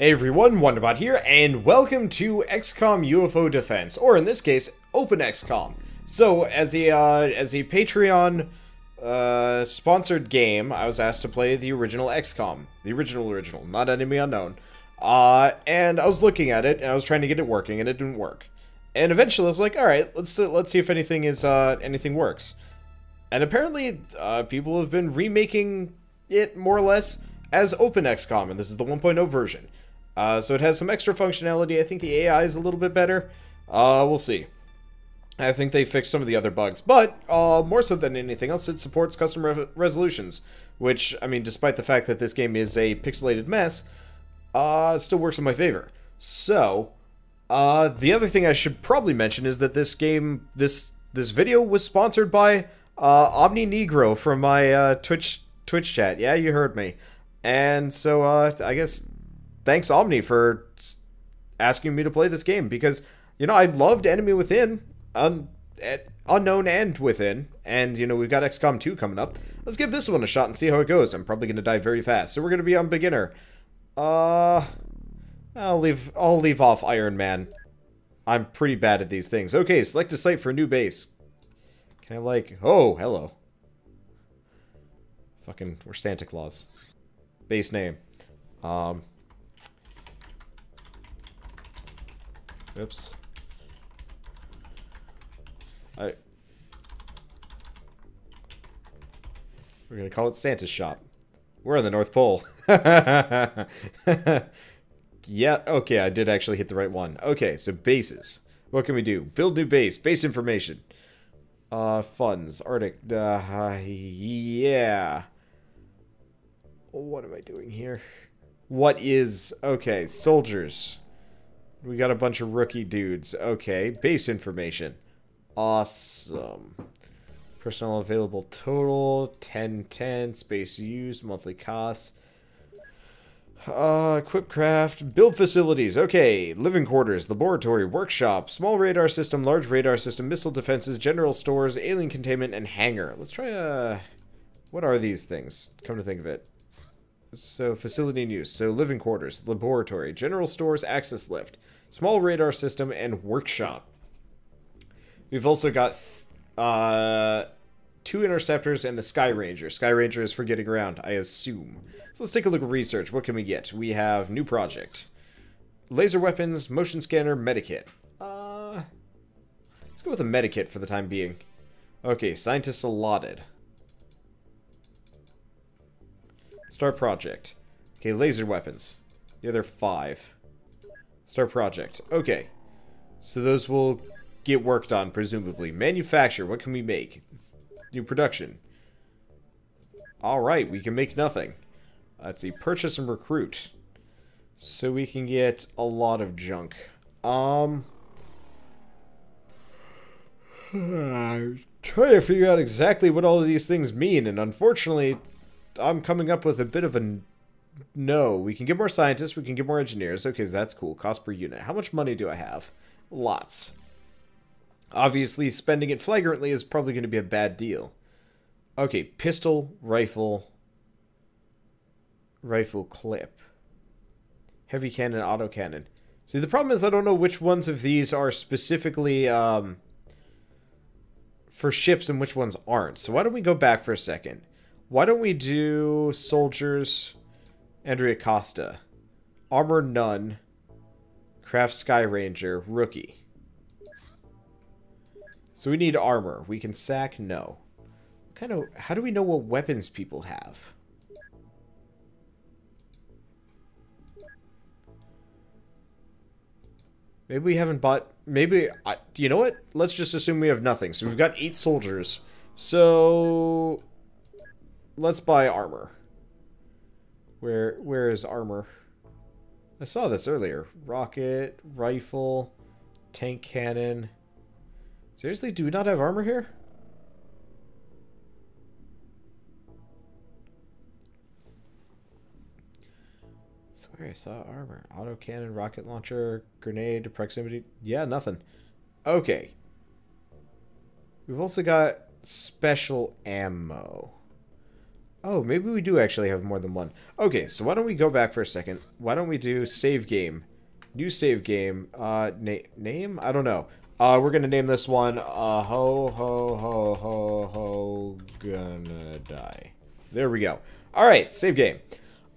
Hey everyone, Wanderbot here, and welcome to XCOM UFO Defense, or in this case, Open XCOM. So, as a uh, as a Patreon uh, sponsored game, I was asked to play the original XCOM, the original original, not Enemy Unknown. Uh, and I was looking at it, and I was trying to get it working, and it didn't work. And eventually, I was like, all right, let's let's see if anything is uh, anything works. And apparently, uh, people have been remaking it more or less as Open XCOM, and this is the 1.0 version. Uh, so it has some extra functionality. I think the AI is a little bit better. Uh, we'll see. I think they fixed some of the other bugs, but uh, more so than anything else, it supports custom re resolutions, which, I mean, despite the fact that this game is a pixelated mess, uh, still works in my favor. So, uh, the other thing I should probably mention is that this game, this this video was sponsored by uh, Omni Negro from my uh, Twitch Twitch chat. Yeah, you heard me. And so, uh, I guess thanks Omni for asking me to play this game because you know I loved Enemy Within, un, unknown and within, and you know we've got XCOM 2 coming up. Let's give this one a shot and see how it goes. I'm probably gonna die very fast, so we're gonna be on beginner. Uh, I'll leave I'll leave off Iron Man. I'm pretty bad at these things. Okay, select a site for a new base. Can I like? Oh, hello. Fucking, we're Santa Claus. Base name. Um, Oops. I... We're gonna call it Santa's shop. We're in the North Pole. yeah, okay, I did actually hit the right one. Okay, so bases. What can we do? Build new base. Base information. Uh, funds. Arctic. Uh, yeah. What am I doing here? What is... Okay, soldiers. We got a bunch of rookie dudes. Okay, base information. Awesome. Personnel available total, 1010, space used, monthly costs. Uh, equip craft, build facilities. Okay, living quarters, laboratory, workshop, small radar system, large radar system, missile defenses, general stores, alien containment, and hangar. Let's try, uh, what are these things? Come to think of it. So, facility in use. So, living quarters, laboratory, general stores, access lift, small radar system, and workshop. We've also got uh, two interceptors and the Sky Ranger. Sky Ranger is for getting around, I assume. So let's take a look at research. What can we get? We have new project. Laser weapons, motion scanner, medikit. Uh, let's go with a medikit for the time being. Okay, scientists allotted. Start project. Okay, laser weapons. The other five. Start project. Okay. So those will get worked on, presumably. Manufacture. What can we make? New production. Alright, we can make nothing. Let's see. Purchase and recruit. So we can get a lot of junk. Um... I'm trying to figure out exactly what all of these things mean, and unfortunately, I'm coming up with a bit of a no. We can get more scientists, we can get more engineers. Okay, that's cool. Cost per unit. How much money do I have? Lots. Obviously, spending it flagrantly is probably going to be a bad deal. Okay, pistol, rifle, rifle clip. Heavy cannon, auto cannon. See, the problem is I don't know which ones of these are specifically um, for ships and which ones aren't. So why don't we go back for a second? Why don't we do soldiers, Andrea Costa, armor none, craft Sky Ranger, rookie. So we need armor. We can sack? No. Kind of, how do we know what weapons people have? Maybe we haven't bought, maybe, I, you know what? Let's just assume we have nothing. So we've got eight soldiers. So, let's buy armor. Where where is armor? I saw this earlier. Rocket, rifle, tank cannon. Seriously, do we not have armor here? I saw armor. Auto cannon, rocket launcher, grenade, proximity. Yeah, nothing. Okay. We've also got special ammo. Oh, maybe we do actually have more than one. Okay, so why don't we go back for a second? Why don't we do save game? New save game. Uh, na name? I don't know. Uh, we're gonna name this one, uh, ho, ho, ho, ho, ho, gonna die. There we go. Alright, save game.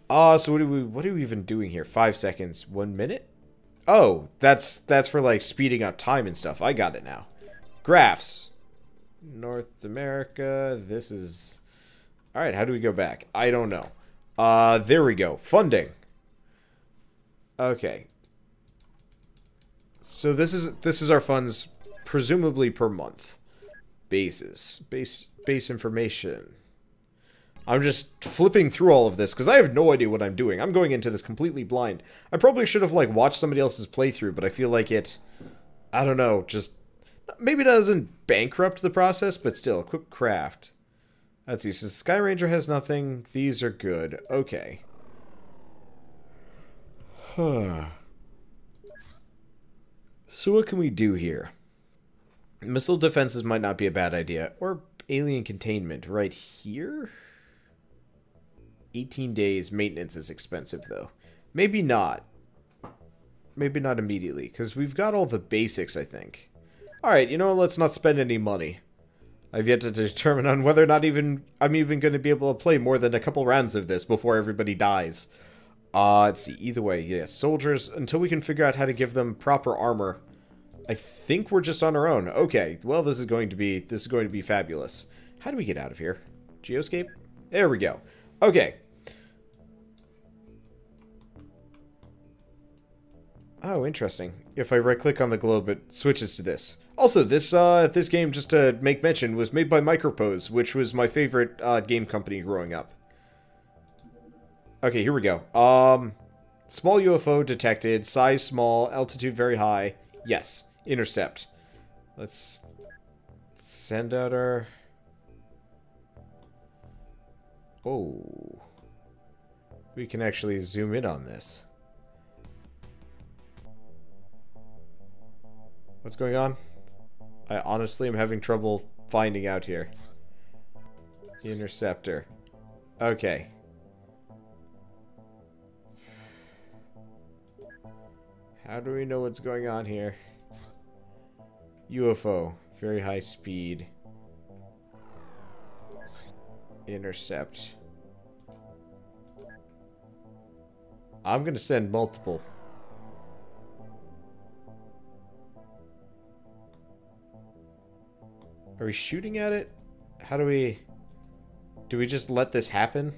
Uh, so what are we, what are we even doing here? Five seconds, one minute? Oh, that's, that's for, like, speeding up time and stuff. I got it now. Graphs. North America, this is... Alright, how do we go back? I don't know. Uh, there we go. Funding. Okay. So this is this is our funds presumably per month. Bases. Base base information. I'm just flipping through all of this because I have no idea what I'm doing. I'm going into this completely blind. I probably should have like watched somebody else's playthrough, but I feel like it I don't know, just maybe doesn't bankrupt the process, but still, quick craft. Let's see, so Sky Ranger has nothing. These are good. Okay. Huh. So what can we do here? Missile defenses might not be a bad idea. Or alien containment right here? 18 days. Maintenance is expensive, though. Maybe not. Maybe not immediately, because we've got all the basics, I think. Alright, you know what? Let's not spend any money. I've yet to determine on whether or not even I'm even going to be able to play more than a couple rounds of this before everybody dies. Uh, let's see. Either way, yeah, soldiers, until we can figure out how to give them proper armor. I think we're just on our own. Okay, well, this is going to be, this is going to be fabulous. How do we get out of here? Geoscape? There we go. Okay. Oh, interesting. If I right-click on the globe, it switches to this. Also, this uh, this game, just to make mention, was made by MicroProse, which was my favorite uh, game company growing up. Okay, here we go. Um, small UFO detected, size small, altitude very high. Yes, intercept. Let's send out our... Oh. We can actually zoom in on this. What's going on? I honestly am having trouble finding out here. Interceptor. Okay. How do we know what's going on here? UFO. Very high speed. Intercept. I'm gonna send multiple. Are we shooting at it? How do we... Do we just let this happen?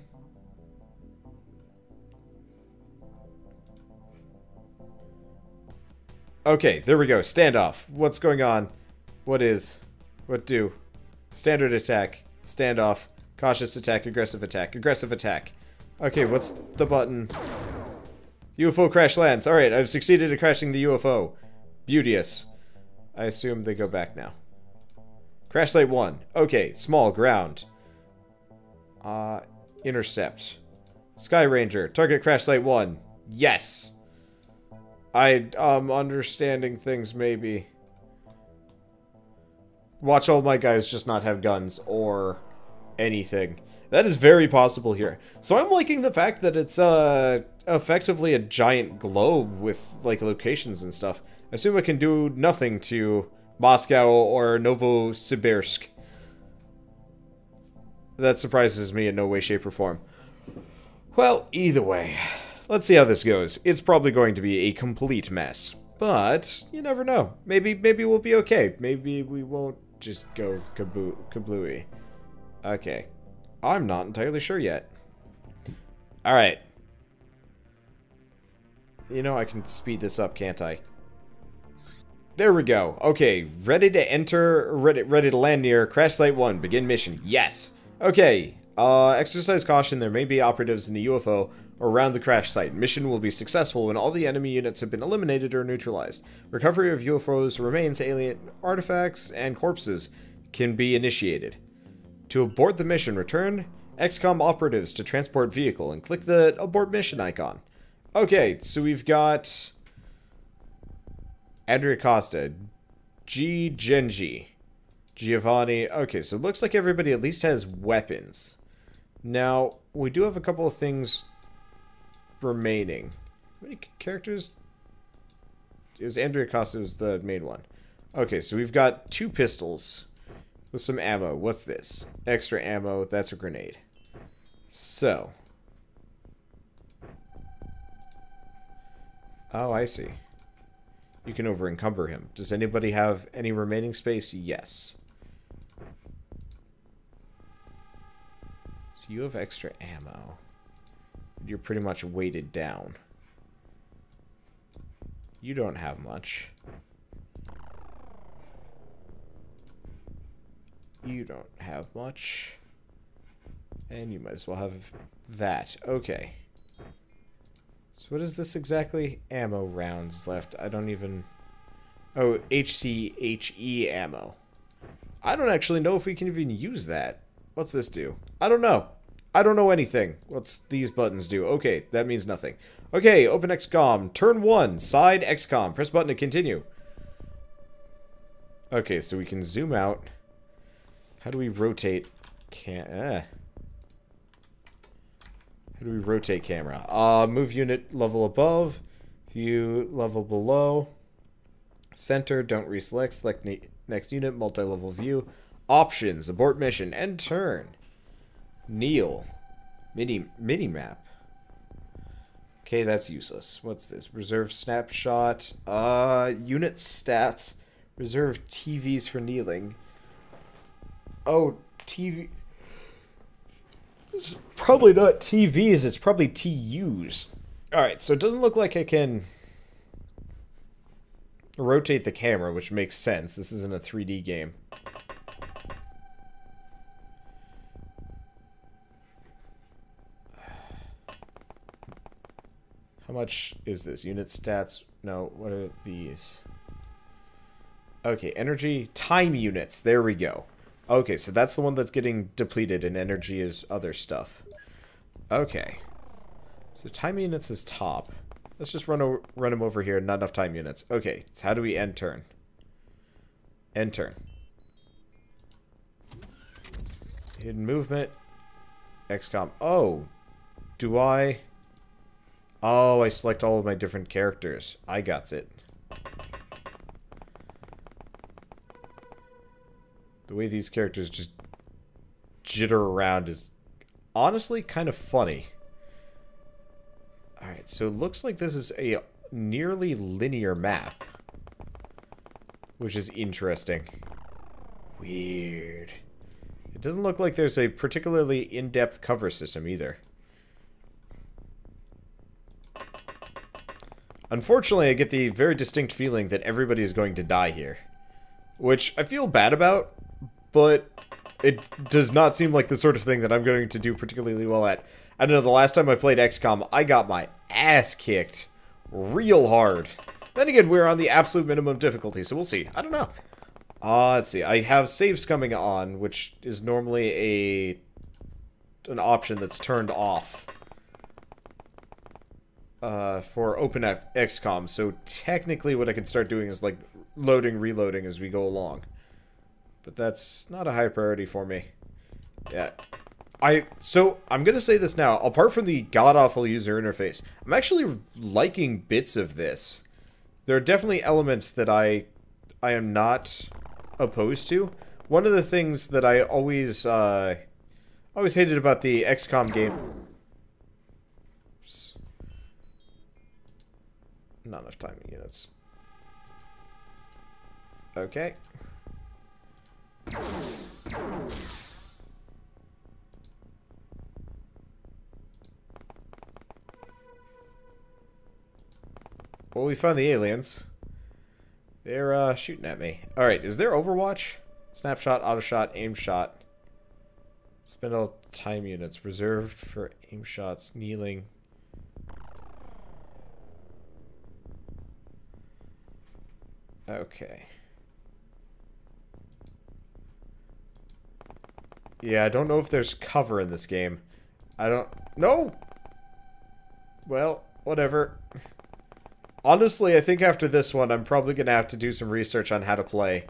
Okay, there we go. Standoff. What's going on? What is? What do? Standard attack. Standoff. Cautious attack. Aggressive attack. Aggressive attack. Okay, what's the button? UFO crash lands. Alright, I've succeeded at crashing the UFO. Beauteous. I assume they go back now. Crash site 1. Okay, small, ground. Uh, intercept. Sky Ranger. Target crash site 1. Yes! I, um, understanding things maybe. Watch all my guys just not have guns or anything. That is very possible here. So I'm liking the fact that it's, uh, effectively a giant globe with, like, locations and stuff. I assume it can do nothing to Moscow or Novosibirsk. That surprises me in no way, shape, or form. Well, either way. Let's see how this goes. It's probably going to be a complete mess. But, you never know. Maybe maybe we'll be okay. Maybe we won't just go kaboo kablooey. Okay. I'm not entirely sure yet. Alright. You know, I can speed this up, can't I? There we go. Okay, ready to enter, ready, ready to land near Crash Site 1. Begin mission. Yes. Okay, uh, exercise caution. There may be operatives in the UFO around the crash site. Mission will be successful when all the enemy units have been eliminated or neutralized. Recovery of UFOs remains, alien artifacts, and corpses can be initiated. To abort the mission, return XCOM operatives to transport vehicle and click the abort mission icon. Okay, so we've got Andrea Costa, G. Genji, Giovanni. Okay, so it looks like everybody at least has weapons. Now, we do have a couple of things remaining. How many characters? It was Andrea Costa was the main one. Okay, so we've got two pistols with some ammo. What's this? Extra ammo. That's a grenade. So. Oh, I see. You can over encumber him. Does anybody have any remaining space? Yes. So you have extra ammo. You're pretty much weighted down. You don't have much. You don't have much. And you might as well have that. Okay. So what is this exactly? Ammo rounds left. I don't even... Oh, HCHE ammo. I don't actually know if we can even use that. What's this do? I don't know. I don't know anything. What's these buttons do? Okay, that means nothing. Okay, open XCOM. Turn 1. Side XCOM. Press button to continue. Okay, so we can zoom out. How do we rotate? Can eh. How do we rotate camera? Uh, move unit level above. View level below. Center, don't reselect. Select next unit, multi-level view. Options, abort mission, and turn. Kneel. Mini, mini map. Okay, that's useless. What's this? Reserve snapshot. Uh, unit stats. Reserve TVs for kneeling. Oh, TV. It's probably not TVs, it's probably TUs. Alright, so it doesn't look like I can rotate the camera, which makes sense. This isn't a 3D game. How much is this? Unit stats? No, what are these? Okay, energy, time units. There we go. Okay, so that's the one that's getting depleted, and energy is other stuff. Okay. So time units is top. Let's just run, run him over here. Not enough time units. Okay, so how do we end turn? End turn. Hidden movement. XCOM. Oh. Do I... Oh, I select all of my different characters. I got it. The way these characters just jitter around is honestly kind of funny. Alright, so it looks like this is a nearly linear map. Which is interesting. Weird. It doesn't look like there's a particularly in-depth cover system either. Unfortunately, I get the very distinct feeling that everybody is going to die here. Which I feel bad about, but it does not seem like the sort of thing that I'm going to do particularly well at. I don't know, the last time I played XCOM, I got my ass kicked real hard. Then again, we're on the absolute minimum difficulty, so we'll see. I don't know. Uh, let's see. I have saves coming on, which is normally a an option that's turned off uh, for Open XCOM. So technically what I can start doing is like loading, reloading as we go along. But that's not a high priority for me. Yeah. I so I'm gonna say this now. Apart from the god awful user interface, I'm actually liking bits of this. There are definitely elements that I I am not opposed to. One of the things that I always uh, always hated about the XCOM game. Not enough timing units. Okay. Well, we found the aliens. They're uh, shooting at me. Alright, is there Overwatch? Snapshot, auto shot, aim shot. Spend all time units reserved for aim shots, kneeling. Okay. Yeah, I don't know if there's cover in this game. I don't... No! Well, whatever. Honestly, I think after this one, I'm probably going to have to do some research on how to play.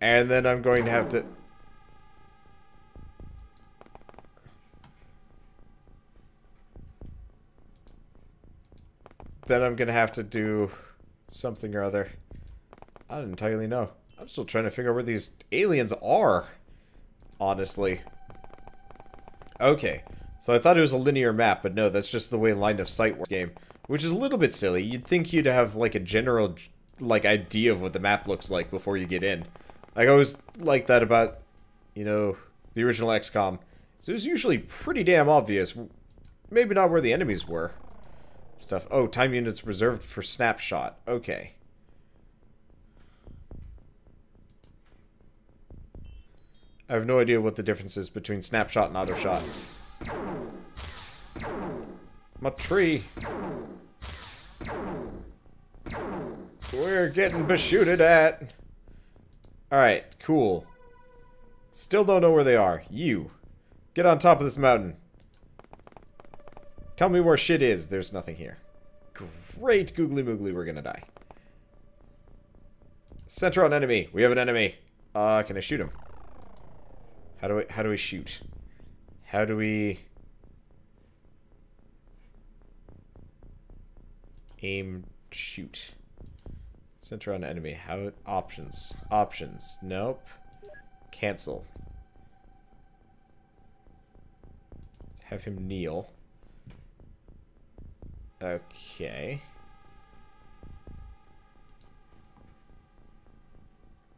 And then I'm going to have to... Then I'm going to have to do something or other. I don't entirely know. I'm still trying to figure out where these aliens are honestly. Okay, so I thought it was a linear map, but no, that's just the way line of sight works game, which is a little bit silly. You'd think you'd have, like, a general, like, idea of what the map looks like before you get in. Like, I always like that about, you know, the original XCOM. So it was usually pretty damn obvious. Maybe not where the enemies were. Stuff. Oh, time units reserved for snapshot. Okay. I have no idea what the difference is between snapshot and auto shot. My tree. We're getting beshooted at. Alright, cool. Still don't know where they are. You. Get on top of this mountain. Tell me where shit is. There's nothing here. Great googly moogly, we're gonna die. Center on enemy. We have an enemy. Uh, can I shoot him? How do we how do we shoot? How do we aim shoot? Center on enemy. How options. Options. Nope. Cancel. Have him kneel. Okay.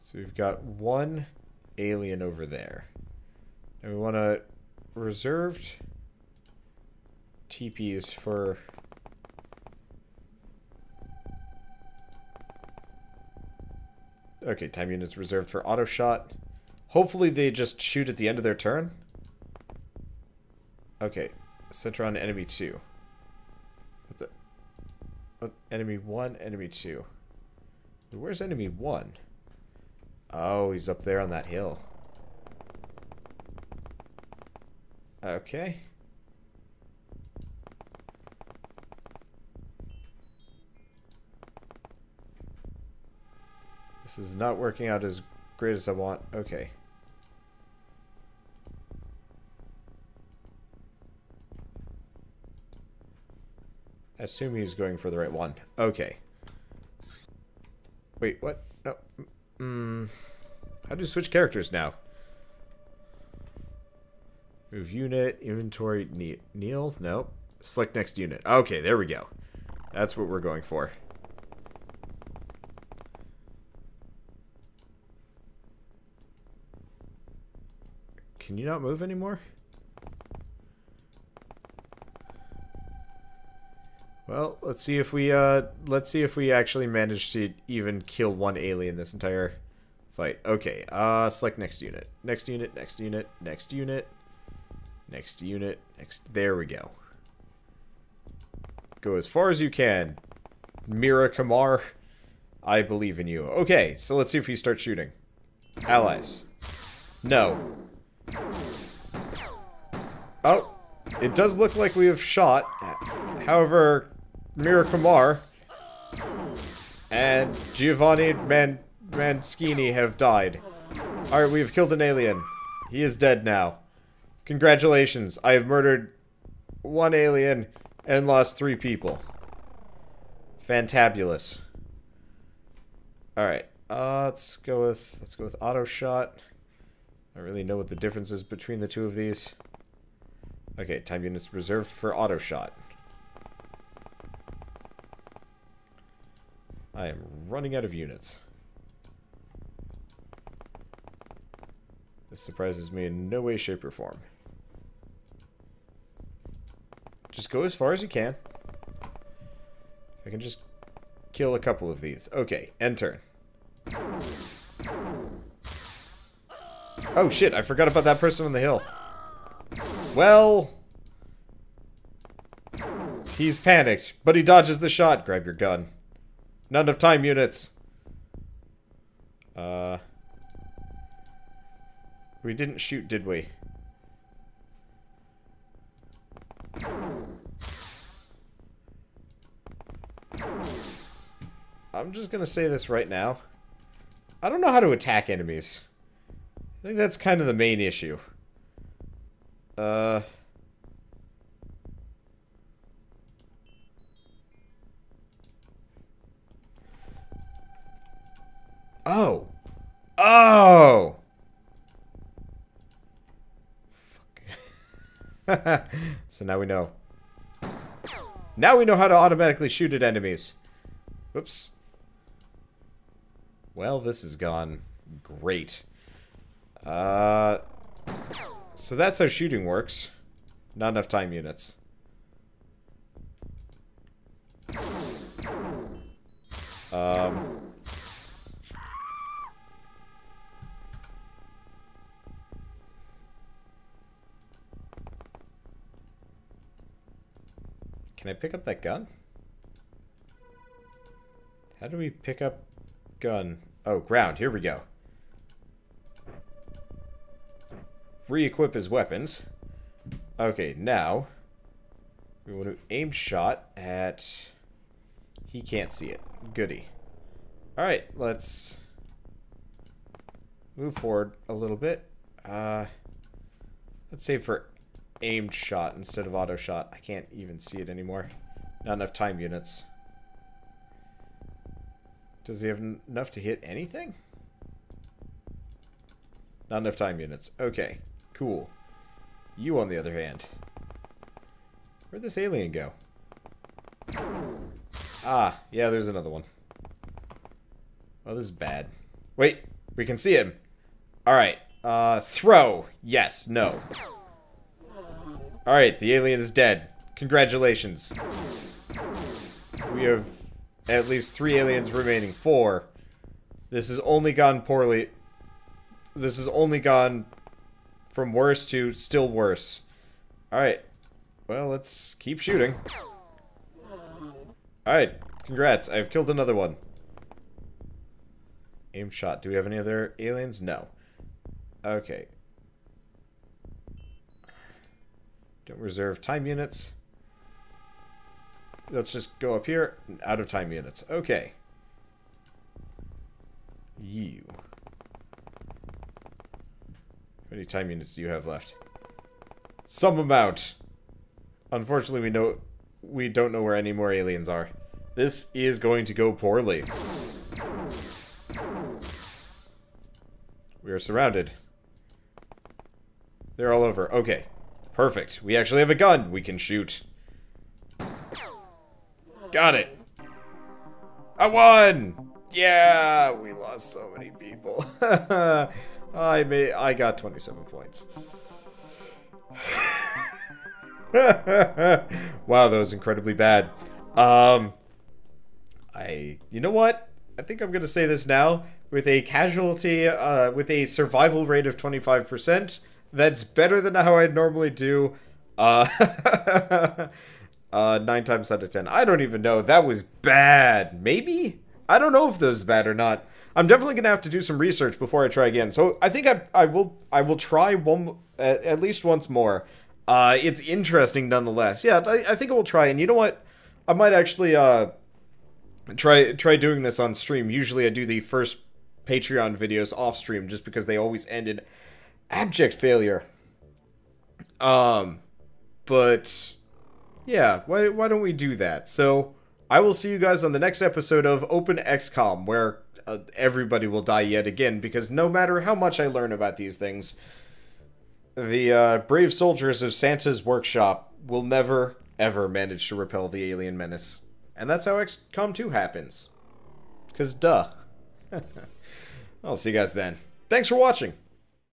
So we've got one alien over there. And we want to reserved TPs for Okay, time units reserved for auto shot. Hopefully they just shoot at the end of their turn. Okay, center on enemy 2. What the what, enemy 1, enemy 2. Where's enemy 1? Oh, he's up there on that hill. Okay. This is not working out as great as I want. Okay. I assume he's going for the right one. Okay. Wait, what? No. Mm, how do you switch characters now? Move unit, inventory, ne kneel? Nope. Select next unit. Okay, there we go. That's what we're going for. Can you not move anymore? Well, let's see if we, uh, let's see if we actually manage to even kill one alien this entire fight. Okay, uh, select next unit. Next unit, next unit, next unit. Next unit. Next. There we go. Go as far as you can. Mira Kamar. I believe in you. Okay, so let's see if we start shooting. Allies. No. Oh. It does look like we have shot. However, Mira Kamar and Giovanni Man Manschini have died. Alright, we have killed an alien. He is dead now. Congratulations, I have murdered one alien and lost three people. Fantabulous. Alright, uh, let's go with, let's go with auto shot. I really know what the difference is between the two of these. Okay, time units reserved for auto shot. I am running out of units. This surprises me in no way, shape, or form. Just go as far as you can. I can just kill a couple of these. Okay, end turn. Oh shit, I forgot about that person on the hill. Well... He's panicked, but he dodges the shot. Grab your gun. None of time units. Uh... We didn't shoot, did we? just going to say this right now. I don't know how to attack enemies. I think that's kind of the main issue. Uh... Oh! Oh! Fuck. so now we know. Now we know how to automatically shoot at enemies. Oops. Well, this has gone great. Uh, so that's how shooting works. Not enough time units. Um... Can I pick up that gun? How do we pick up gun? Oh, ground. Here we go. Re-equip his weapons. Okay, now we want to aim shot at... He can't see it. Goody. Alright, let's move forward a little bit. Uh, let's save for aimed shot instead of auto shot. I can't even see it anymore. Not enough time units. Does he have enough to hit anything? Not enough time units. Okay, cool. You, on the other hand. Where'd this alien go? Ah, yeah, there's another one. Oh, this is bad. Wait, we can see him. Alright, uh, throw. Yes, no. Alright, the alien is dead. Congratulations. We have at least three aliens remaining. Four. This has only gone poorly. This has only gone from worse to still worse. Alright. Well, let's keep shooting. Alright. Congrats. I've killed another one. Aim shot. Do we have any other aliens? No. Okay. Don't reserve time units. Let's just go up here. Out of time units. Okay. You. How many time units do you have left? Some amount. Unfortunately, we know we don't know where any more aliens are. This is going to go poorly. We are surrounded. They're all over. Okay. Perfect. We actually have a gun we can shoot. Got it. I won! Yeah, we lost so many people. I may I got 27 points. wow, that was incredibly bad. Um I you know what? I think I'm to say this now with a casualty uh with a survival rate of 25%. That's better than how I'd normally do. Uh, uh, nine times out of ten. I don't even know. That was bad. Maybe? I don't know if that was bad or not. I'm definitely gonna have to do some research before I try again. So I think I I will I will try one at, at least once more. Uh, it's interesting nonetheless. Yeah, I, I think I will try. And you know what? I might actually uh try try doing this on stream. Usually I do the first Patreon videos off stream just because they always end in abject failure. Um, but yeah, why why don't we do that? So I will see you guys on the next episode of Open XCOM, where uh, everybody will die yet again because no matter how much I learn about these things, the uh, brave soldiers of Santa's workshop will never ever manage to repel the alien menace, and that's how XCOM 2 happens. Cause duh. I'll see you guys then. Thanks for watching.